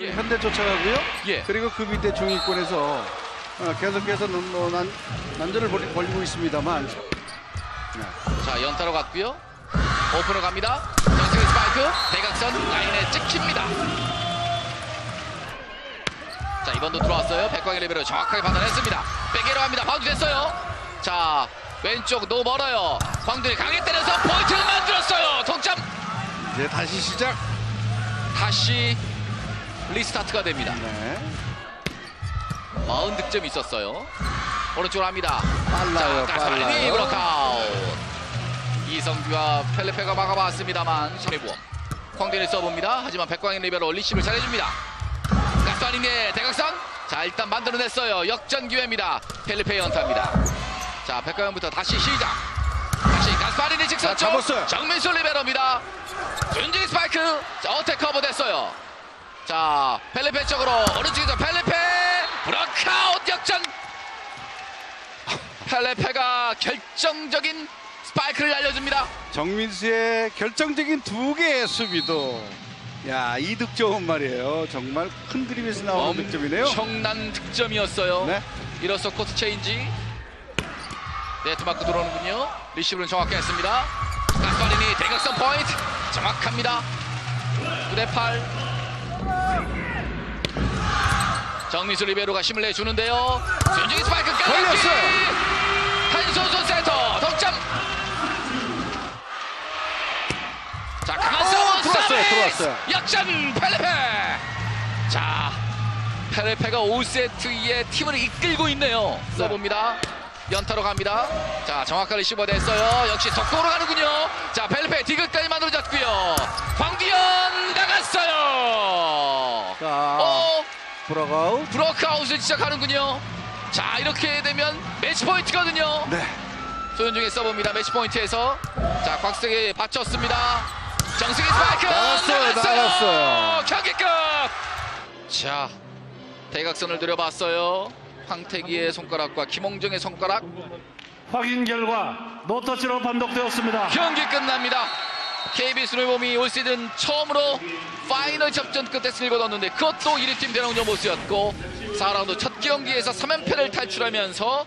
예. 현대 쫓아가고요. 예. 그리고 그 밑에 중위권에서 어, 계속해서 난, 뭐 난, 난전을 벌이고 있습니다만. 자 연타로 갔고요. 오픈으로 갑니다. 정승희 스파이크. 대각선 라인에 찍힙니다. 자 이번도 들어왔어요. 백광의 레벨을 정확하게 판단했습니다. 백예로 합니다. 바운드 됐어요. 자 왼쪽 너무 멀어요. 광준이 강에 때려서 포인트를 만들었어요. 동점. 이제 다시 시작. 다시 restart가 됩니다. 네. 40득점이 있었어요. 오른쪽으로 합니다. 빨라요, 자, 빨라요. block out. 이선규와 펠리페가 막아봤습니다만 3회 부험 광대를 써봅니다. 하지만 백광언 리베로 리시브를 잘해줍니다. 가스파리니의 대각선? 자 일단 만들어냈어요. 역전 기회입니다. 펠리페 연타입니다. 자 백광언부터 다시 시작. 다시 가스파리니 직선 자, 쪽. 정민수 리베로입니다. 준지 스파이크 자 attack cover 됐어요 자 펠리페 쪽으로 오른쪽에서 펠리페! block out 역전! 펠리페가 결정적인 스파이크를 알려줍니다. 정민수의 결정적인 두 개의 수비도 야, 이 득점은 말이에요. 정말 큰 그림에서 나오는 득점이네요. 엄청난 득점이었어요. 네. 이로써 코트 체인지. 네트 맞고 들어오는군요. 리시브는 정확히 했습니다. 가스파리니 대각선 포인트. 정확합니다. 9대8 정민수 리베로가 힘을 내주는데요. 손현종의 스파이크까지 걸렸어요. 한선수 센터 동점! 자 강한 어, 싸움 들어왔어요, 서비스! 들어왔어요. 역전 펠리페 자 펠리페가 5세트에 팀을 이끌고 있네요. 써봅니다. 연타로 갑니다. 자 정확한 리시브 됐어요. 역시 속도로 가는군요. 자 펠리페 자, 어 block out. block out을 시작하는군요 자 이렇게 되면 매치 포인트거든요 네. 손현종을 써봅니다 매치 포인트에서 자 곽승석이 받쳤습니다 정지석 스파이크 나갔어요, 나갔어요. 경기 끝! 자 대각선을 노려봤어요 황택의의 손가락과 김홍정의 손가락 확인 결과 노터치로 판독되었습니다. 경기 끝납니다 KB손해보험이 올 시즌 처음으로 파이널 접전 끝에 승리를 거뒀는데 그것도 1위팀 대한항공 점보스였고 4라운드 첫 경기에서 3연패를 탈출하면서